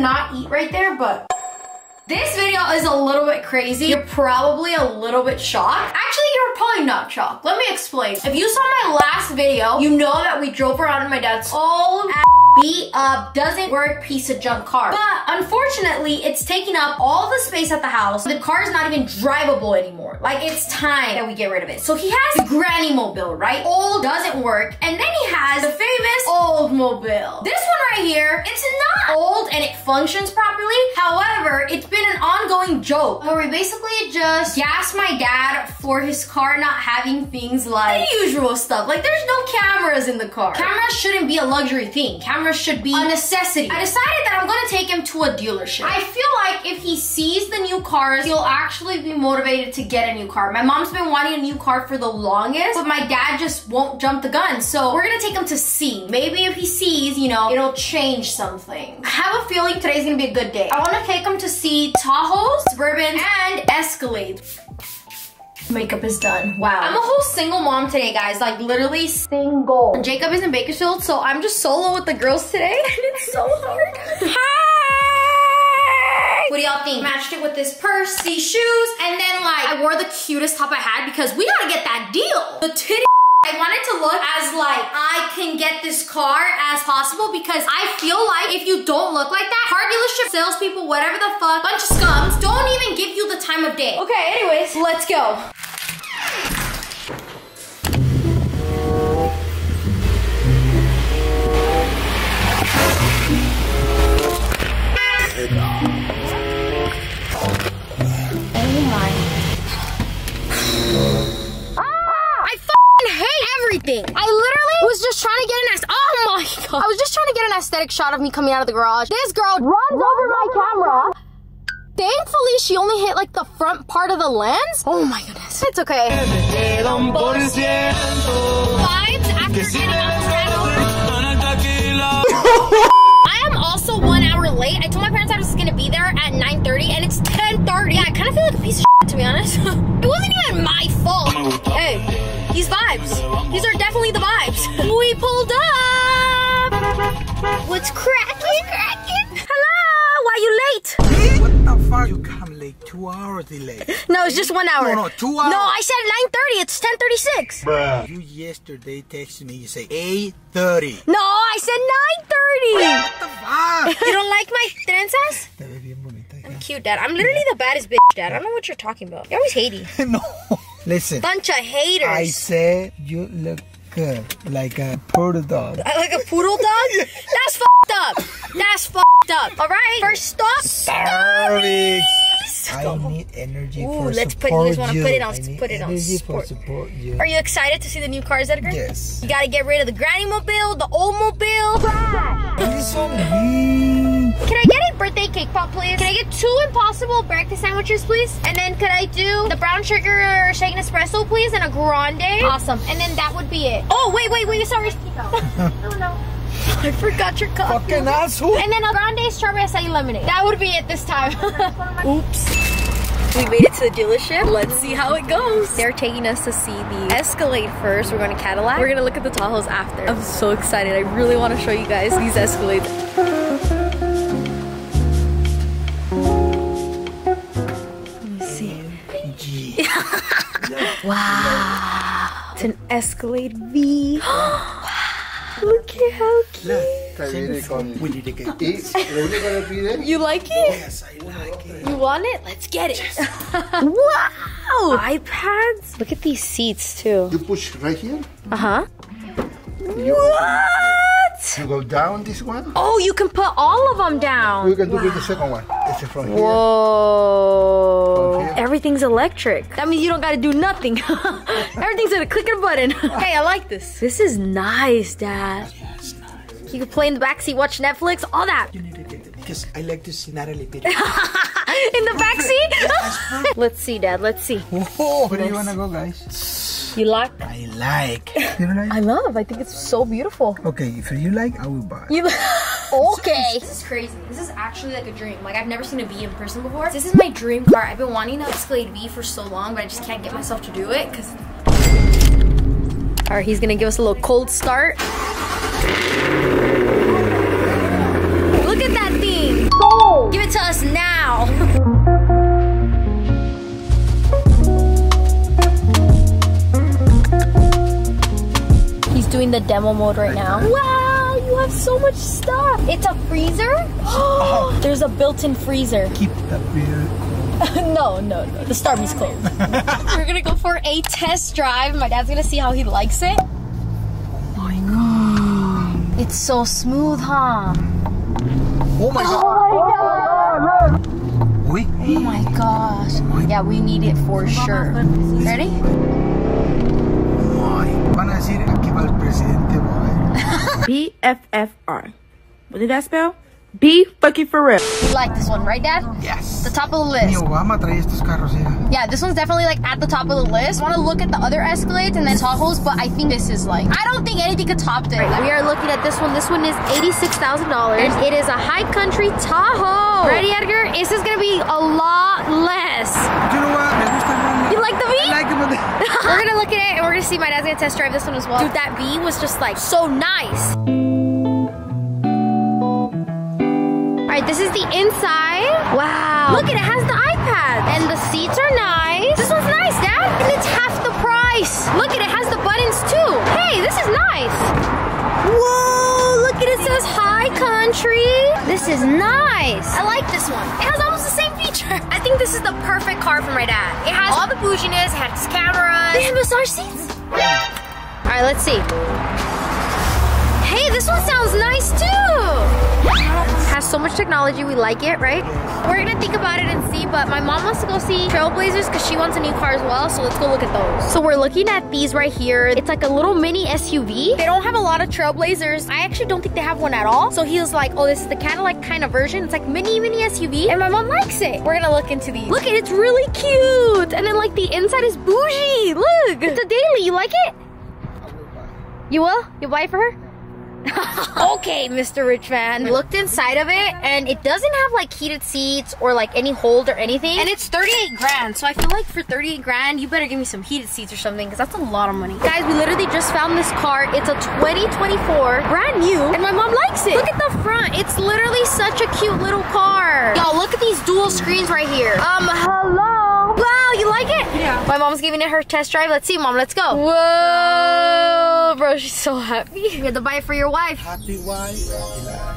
not eat right there, but this video is a little bit crazy. You're probably a little bit shocked. Actually, you're probably not shocked. Let me explain. If you saw my last video, you know that we drove around in my dad's old beat up, doesn't work piece of junk car. But unfortunately, it's taking up all the space at the house. The car is not even drivable anymore. Like it's time that we get rid of it. So he has the granny mobile, right? Old doesn't work. And then he has the famous old mobile. This one right here, it's not old and it functions properly. However, it's been an ongoing joke where we basically just gas my dad for his car not having things like the usual stuff. Like there's no cameras in the car. Cameras shouldn't be a luxury thing. Cameras should be a necessity. I decided that I'm gonna take him to a dealership. I feel like if he sees the new cars, he'll actually be motivated to get a new car. My mom's been wanting a new car for the longest, but my dad just won't jump the gun. So we're gonna take him to see. Maybe if he sees, you know, it'll change something. I have a feeling today's gonna be a good day. I wanna take him to see Tahoes, Suburbans, and Escalade. Makeup is done. Wow. I'm a whole single mom today, guys. Like literally single. Jacob is in Bakersfield, so I'm just solo with the girls today. And it's so hard. Hi! What do y'all think? Matched it with this purse, these shoes, and then like I wore the cutest top I had because we gotta get that deal. The titty I wanted to look as like I can get this car as possible because I feel like if you don't look like that, car dealership salespeople, whatever the fuck, bunch of scums, don't even give you the time of day. Okay, anyways, let's go. Hate. I literally was just trying to get an aesthetic. Oh my god. I was just trying to get an aesthetic shot of me coming out of the garage. This girl runs over my camera. Thankfully, she only hit like the front part of the lens. Oh my goodness. It's okay. Vibes after getting out I am also one hour late. I told my parents I was gonna be there at 9.30 and it's 10.30. Yeah, I kind of feel like a piece of shit, to be honest. it wasn't even my fault. Hey, these vibes. These are hours delay. No, it's just one hour. No, no, two hours. No, I said 9.30. It's 10.36. You yesterday texted me, you say 8.30. No, I said 9.30. What the fuck? You don't like my trenzas? Te ves bien bonita, hija. Cute, Dad. I'm literally the baddest bitch, Dad. I don't know what you're talking about. You're always hating. no. Listen, Bunch of haters. I said you look good, like a poodle dog. Like a poodle dog? That's fucked up. That's fucked up. All right. First stop. Starbucks. I need energy Ooh, for let's put- you just wanna put it on- put it on support. support you. Are you excited to see the new cars, Edgar? Yes. You gotta get rid of the granny mobile, the old mobile. Mean. Can I get a birthday cake pop, please? Can I get two impossible breakfast sandwiches, please? And then could I do the brown sugar shaken espresso, please, and a grande? Awesome. And then that would be it. Oh, wait, wait, wait. Sorry. oh, no. I forgot your cup. Fucking asshole. And then a grande strawberry acai lemonade. That would be it this time. Oops. We made it to the dealership. Let's see how it goes. They're taking us to see the Escalade first. We're going to Cadillac. We're going to look at the Tahoes after. I'm so excited. I really want to show you guys these Escalades. Wow. It's an Escalade V. Look at how cute. Esta viene con... We need to get Y lo único que le pide You like it? Yes, I like it. You want it? Let's get it. wow! iPads? Look at these seats too. you push right here. Uh huh. You, What? you go down this one. Oh, you can put all of them down. We can do with the second one. It's from here. Whoa. From here. Everything's electric. That means you don't gotta do nothing. Everything's at a click of a button. hey, I like this. This is nice, Dad. Yes, nice. You can play in the backseat, watch Netflix, all that. You need to get it because I like to see Natalie Pitt. in the backseat? Let's see, Dad. Let's see. Whoa, where do you wanna go, guys? You like? I like. You don't like? I love. I think it's so beautiful. Okay, if you like, I will buy. You. Okay. This is crazy. This is actually like a dream. Like I've never seen a V in person before. This is my dream car. I've been wanting to Escalade V for so long, but I just can't get myself to do it because. All right, he's gonna give us a little cold start. Look at that thing. Give it to us now. doing the demo mode right now. Wow, you have so much stuff. It's a freezer? oh. There's a built-in freezer. Keep that beer. no, no, no. The Starbucks closed. We're gonna go for a test drive. My dad's gonna see how he likes it. Oh my god. It's so smooth, huh? Oh my oh god. Oh my god. Uy. Oh my gosh. Yeah, we need it for sure. Ready? Ay. Van a decir aquí va el presidente, boy. B F F R. What did that spell? B fucking for real. You like this one, right, Dad? Yes. The top of the Ni list. Obama traía estos carros ya. Yeah, this one's definitely like at the top of the list. I want to look at the other Escalades and then Tahoes, but I think this is like I don't think anything could top this. We are looking at this one. This one is eighty-six thousand dollars. It is a high country Tahoe. Ready, Edgar? This is gonna be a lot less. You know what? Me gusta el You like the V? I like it, but we're gonna look at it and we're gonna see my dad's gonna test drive this one as well. Dude, that V was just like so nice. All right, this is the inside. Wow. Look, at it it has the iPad. And the seats are nice. This one's nice, Dad. And it's half the price. Look, at it has the buttons too. Hey, this is nice. Whoa, look at it says high country. This is nice. I like this one. It has think this is the perfect car for my dad. It has all the bouginess, it has cameras. They have massage seats. All right, let's see. Hey, this one sounds nice too. Has so much technology, we like it, right? We're gonna think about it and see, but my mom wants to go see Trailblazers because she wants a new car as well, so let's go look at those. So we're looking at these right here. It's like a little mini SUV. They don't have a lot of Trailblazers. I actually don't think they have one at all. So he was like, oh, this is the Cadillac kind of version. It's like mini, mini SUV, and my mom likes it. We're gonna look into these. Look, it, it's really cute. And then like the inside is bougie. Look, it's a daily. You like it? You will? You'll buy it for her? okay, Mr. Rich Man. Looked inside of it and it doesn't have like heated seats or like any hold or anything. And it's 38 grand. So I feel like for 38 grand, you better give me some heated seats or something because that's a lot of money. Guys, we literally just found this car. It's a 2024, brand new, and my mom likes it. Look at the front. It's literally such a cute little car. Y'all, look at these dual screens right here. Um, hello. Wow, you like it? Yeah. My mom's giving it her test drive. Let's see, mom. Let's go. Whoa, bro, she's so happy. You had to buy it for your wife. Happy wife.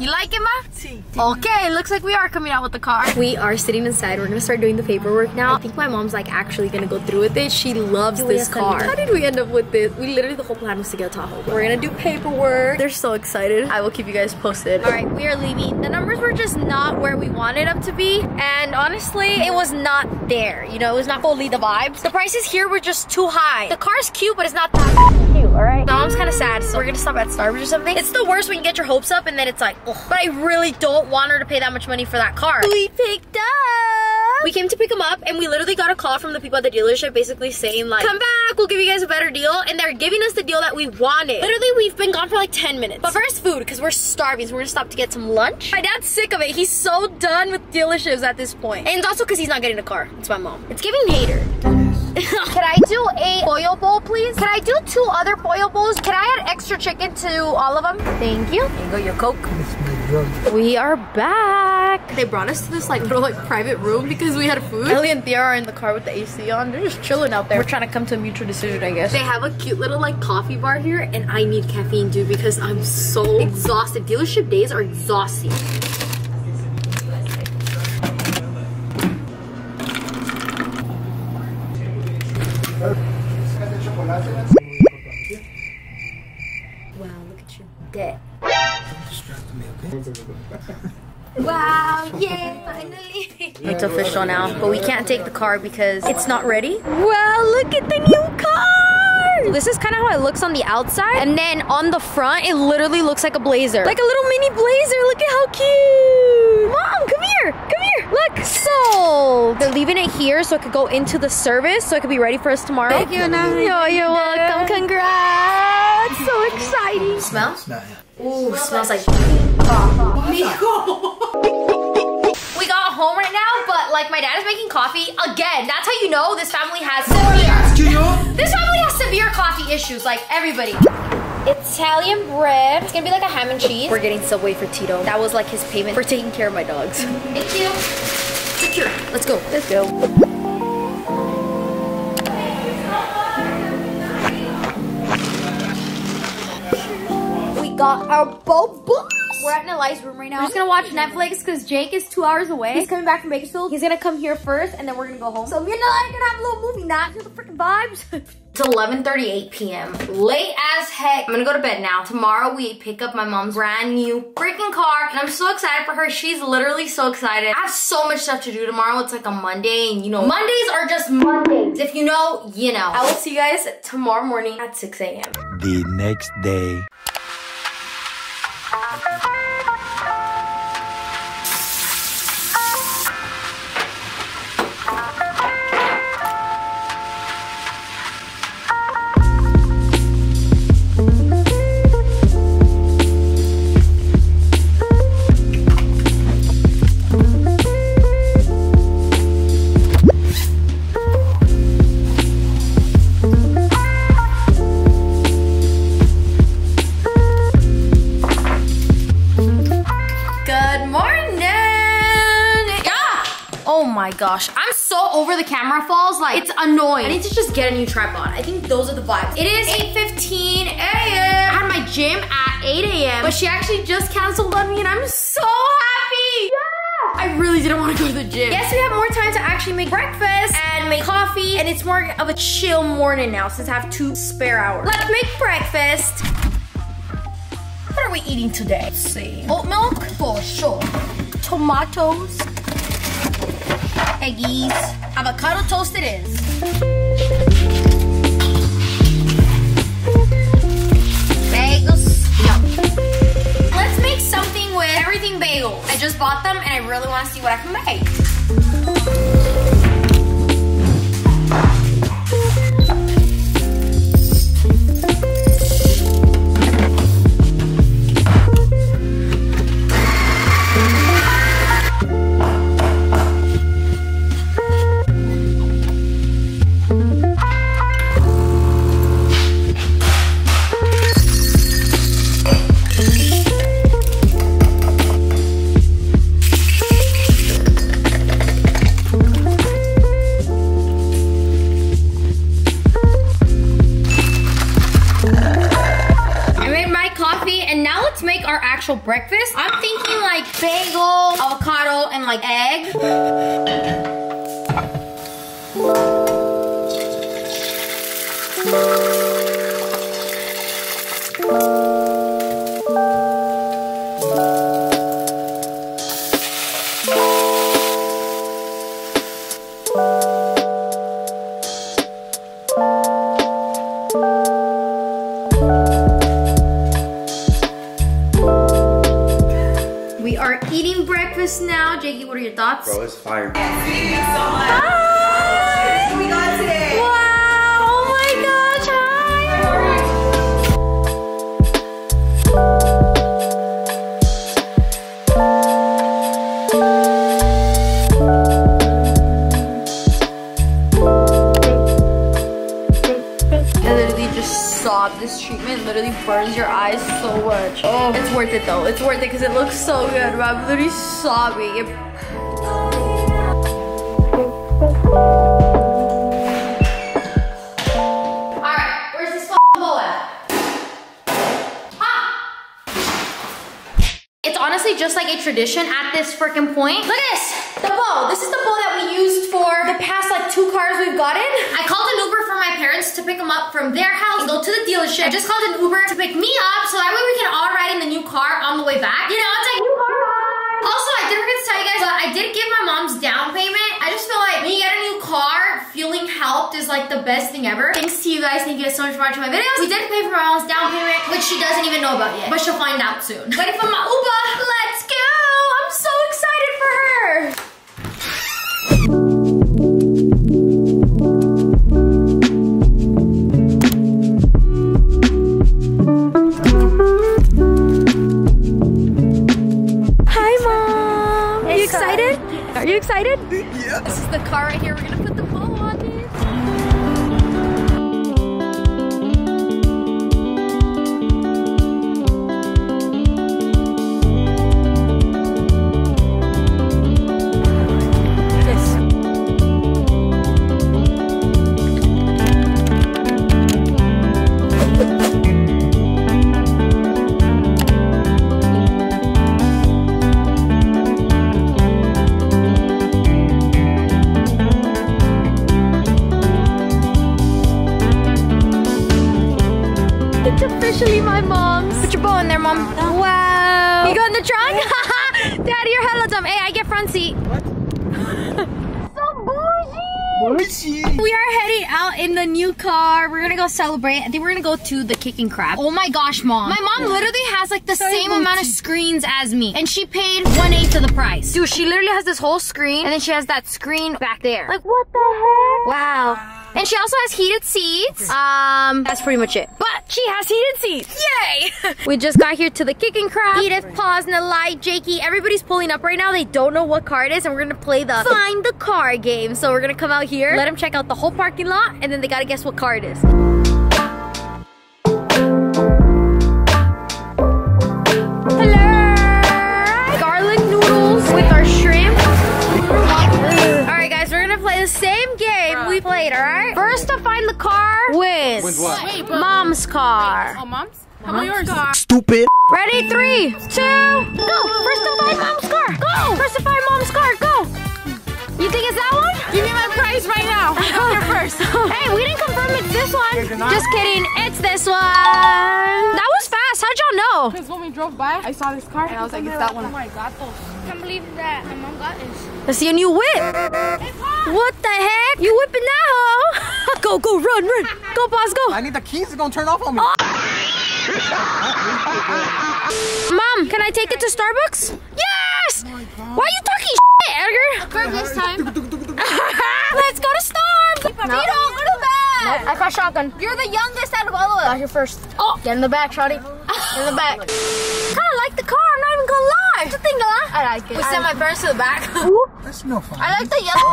You like it, ma? Okay, looks like we are coming out with the car. We are sitting inside. We're gonna start doing the paperwork now. I think my mom's like actually gonna go through with it. She loves this car. How did we end up with this? We literally, the whole plan was to get a Tahoe. We're gonna do paperwork. They're so excited. I will keep you guys posted. All right, we are leaving. The numbers were just not where we wanted them to be. And honestly, it was not there. You know, it was not fully the vibes. The prices here were just too high. The car's cute, but it's not that cute, all right? My mom's kind of sad, so we're gonna stop at Starbucks or something. It's the worst when you get your hopes up and then it's like, ugh. But I really don't want her to pay that much money for that car. We picked up. We came to pick them up and we literally got a call from the people at the dealership basically saying like, come back, we'll give you guys a better deal. And they're giving us the deal that we wanted. Literally, we've been gone for like 10 minutes. But first food, because we're starving, so we're gonna stop to get some lunch. My dad's sick of it. He's so done with dealerships at this point. And it's also because he's not getting a car. It's my mom. It's giving hater. Can I do a pollo bowl, please? Can I do two other pollo bowls? Can I add extra chicken to all of them? Thank you. Here you go, your Coke. It's my drug. We are back. They brought us to this like little like private room because we had food. Ellie and Thea are in the car with the AC on. They're just chilling out there. We're trying to come to a mutual decision, I guess. They have a cute little like coffee bar here, and I need caffeine, dude, because I'm so exhausted. Dealership days are exhausting. It's official now, but we can't take the car because it's not ready. Well, look at the new car. This is kind of how it looks on the outside. And then on the front, it literally looks like a blazer. Like a little mini blazer. Look at how cute. Mom, come here. Come here. Look. Sold. They're leaving it here so it could go into the service so it could be ready for us tomorrow. Thank you, Yo, you're welcome. Congrats. So exciting. Smell? It's not yet. Ooh, smells like We got home right now, but like my dad is making coffee again. That's how you know this family has severe. This family has severe coffee issues, like everybody. Italian bread. It's gonna be like a ham and cheese. We're getting Subway for Tito. That was like his payment for taking care of my dogs. Thank you. Secure. Let's go. Let's go. We got our boat. We're at Nalai's room right now. We're just gonna watch Netflix because Jake is two hours away. He's coming back from Bakersfield. He's gonna come here first and then we're gonna go home. So me and Nalai are gonna have a little movie night. Feel the freaking vibes. It's 11.38 p.m. Late as heck. I'm gonna go to bed now. Tomorrow we pick up my mom's brand new freaking car. And I'm so excited for her. She's literally so excited. I have so much stuff to do tomorrow. It's like a Monday and you know, Mondays are just Mondays. If you know, you know. I will see you guys tomorrow morning at 6 a.m. The next day. Gosh. I'm so over the camera falls. Like, it's annoying. I need to just get a new tripod. I think those are the vibes. It is 8.15 a.m. I had my gym at 8 a.m. But she actually just canceled on me and I'm so happy. Yeah. I really didn't want to go to the gym. Yes, we have more time to actually make breakfast and make coffee. And it's more of a chill morning now since I have two spare hours. Let's make breakfast. What are we eating today? Let's see. Oat milk for sure. Tomatoes. Eggies. Avocado toast it is. Bagels. Yum. Let's make something with everything bagels. I just bought them and I really want to see what I can make. Actual breakfast. I'm thinking like bagel, avocado, and like egg. Eating now. Jakey, what are your thoughts? Bro, it's fire. Hi! we got literally burns your eyes so much. Oh, it's worth it though. It's worth it because it looks so good. But I'm literally sobbing. It Alright, where's this f***ing at? It's honestly just like a tradition at this freaking point. Look at this! The bow. This is the bow that we used for the past like two cars we've gotten. I called an Uber parents to pick them up from their house, go to the dealership. I just called an Uber to pick me up so that way we can all ride in the new car on the way back. You know, it's like new car. Also, I did forget to tell you guys, but I did give my mom's down payment. I just feel like when you get a new car, feeling helped is like the best thing ever. Thanks to you guys. Thank you guys so much for watching my videos. We did pay for my mom's down payment, which she doesn't even know about yet, but she'll find out soon. Waiting for my Uber. Let's go. Excited? Yeah. This is the car right here. We're car. We're gonna go celebrate. I think we're gonna go to the Kicking Crab. Oh my gosh, mom. My mom literally has like the same amount of screens as me. And she paid one eighth of the price. Dude, she literally has this whole screen and then she has that screen back there. Like, what the heck? Wow. And she also has heated seats. Um, that's pretty much it. But she has heated seats. Yay! we just got here to the Kicking Crab. Edith, Paws, Nalai, Jakey, everybody's pulling up right now. They don't know what car it is, and we're gonna play the Find the Car game. So we're gonna come out here, let them check out the whole parking lot, and then they gotta guess what car it is. Wins. Wins what? Mom's car. Oh, mom's? How about yours? Stupid. Ready? Three, two, go! First to find mom's car. Go! First to find mom's car. Go! You think it's that one? Give me my prize right now. Go here first. hey, we didn't confirm it's this one. not? Just kidding. It's this one. That was fast. How'd y'all know? Because when we drove by, I saw this car and I was like, it's that one. Oh my god, those. can't believe that my mom got this. Let's see a new whip. What the heck? You whipping that hoe? Go, go, run, run. Go, boss, go. I need the keys. It's gonna turn off on me. Mom, can I take it to Starbucks? Yes! Why are you talking shit, Edgar? For this time. Let's go to Starbucks. Vito, go to bed. I got shotgun. You're the youngest out of all of us. You're first. Oh, get in the back, Shotty. Get in the back. kind of like the car. I'm not even gonna lie. What you think, Noah? I like it. We sent my parents to the back. That's no fun. I like the yellow.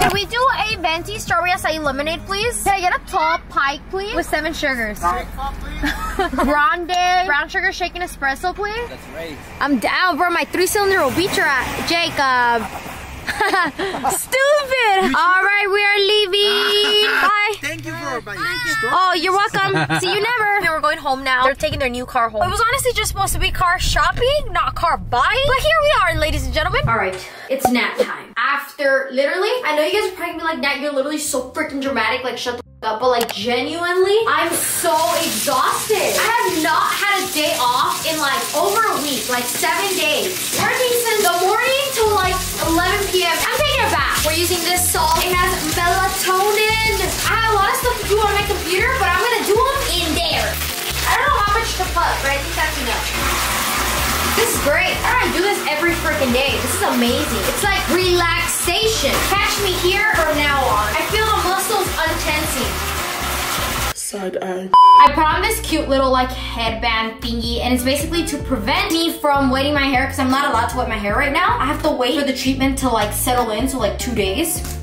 Can we do a venti strawberry acai lemonade, please? Can I get a tall pike, please? With seven sugars. Grande brown sugar shaken espresso, please. That's right. I'm down, bro. My three-cylinder will beat your ass. Jacob. Stupid. All right, we are leaving. Bye. Thank you for buying. Oh, you're welcome. See you never. We're going home now. They're taking their new car home. It was honestly just supposed to be car shopping, not car buying. But here we are, ladies and gentlemen. All right, it's nap time. After literally, I know you guys are probably gonna be like, Nat, you're literally so freaking dramatic. Like, shut the f- up. But like, genuinely, I'm so exhausted. I have not had a day off in like over a week, like seven days. Working since the morning till like 11 p.m. I'm taking a bath. We're using this salt. It has melatonin. I have a lot of stuff to do on my computer, but I'm gonna do them in there. I don't know how much to put, but I think that's enough. This is great. I do this every freaking day. This is amazing. It's like relaxation. Catch me here from now on. I feel the muscles untensing. Side eye. I put on this cute little like headband thingy and it's basically to prevent me from wetting my hair because I'm not allowed to wet my hair right now. I have to wait for the treatment to like settle in, so like two days.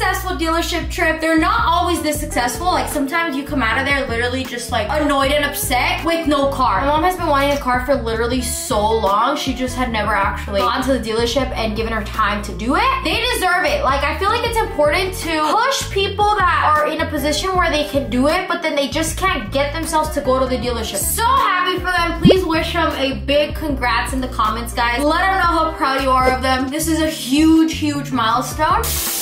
Successful, dealership trip. They're not always this successful. Like sometimes you come out of there literally just like annoyed and upset with no car. My mom has been wanting a car for literally so long. She just had never actually gone to the dealership and given her time to do it. They deserve it. Like I feel like it's important to push people that are in a position where they can do it, but then they just can't get themselves to go to the dealership. So happy for them. Please wish them a big congrats in the comments, guys. Let them know how proud you are of them. This is a huge, huge milestone.